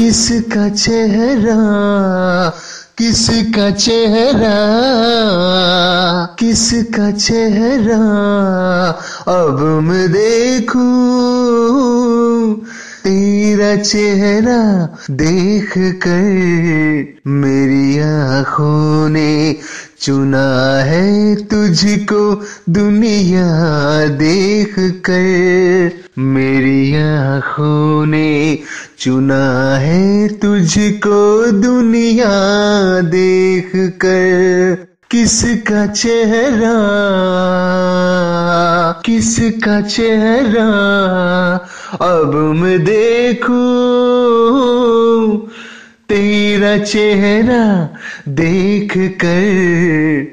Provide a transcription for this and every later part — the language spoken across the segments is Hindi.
किसका चेहरा? किसका चेहरा? किसका चेहरा? अब मैं देखूँ तेरा चेहरा देख कर मेरी आँखों ने चुना है तुझको दुनिया देख कर। मेरी आँखों ने चुना है तुझको दुनिया देख कर। किसका चेहरा किसका चेहरा अब मैं देखूँ। तेरा चेहरा देख कर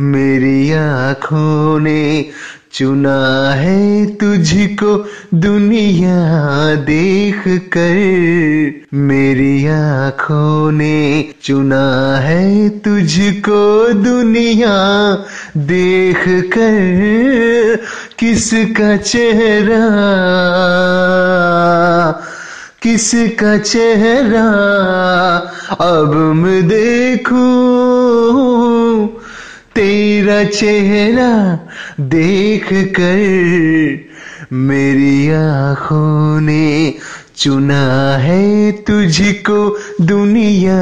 मेरी आँखों ने चुना है तुझको दुनिया देख कर। मेरी आँखों ने चुना है तुझको दुनिया देख कर। किसका चेहरा किसका चेहरा? अब मैं देखूँ, तेरा चेहरा देख कर मेरी आँखों ने चुना है तुझको दुनिया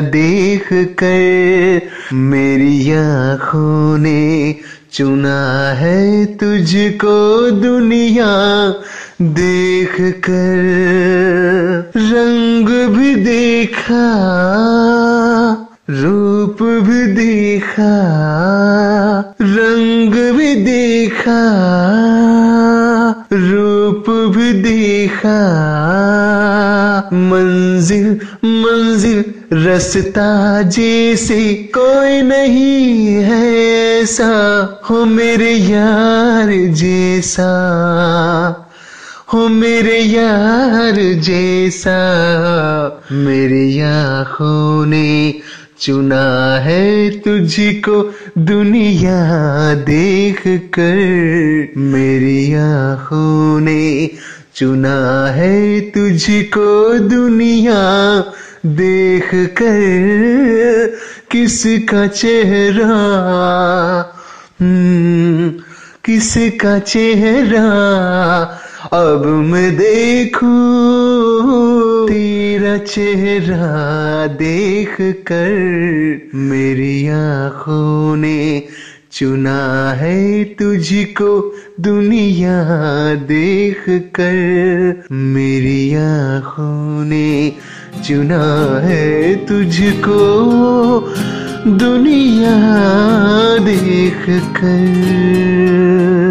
देख कर मेरी आँखों ने चुना है तुझको दुनिया देख कर, रंग भी देखा, रूप भी देखा, रंग भी देखा, रूप भी देखा। मंजिल मंजिल रास्ता जैसे कोई नहीं है ऐसा, हो मेरे यार जैसा, हो मेरे यार जैसा। मेरी आँखों ने चुना है तुझको दुनिया देख कर। मेरी आँखों ने चुना है तुझको दुनिया देख कर किसका चेहरा हम्म, किसका चेहरा अब मैं देखूँ तेरा चेहरा देख कर मेरी आँखों ने चुना है तुझको दुनिया देख कर मेरी आँखों ने चुना है तुझको दुनिया देख कर।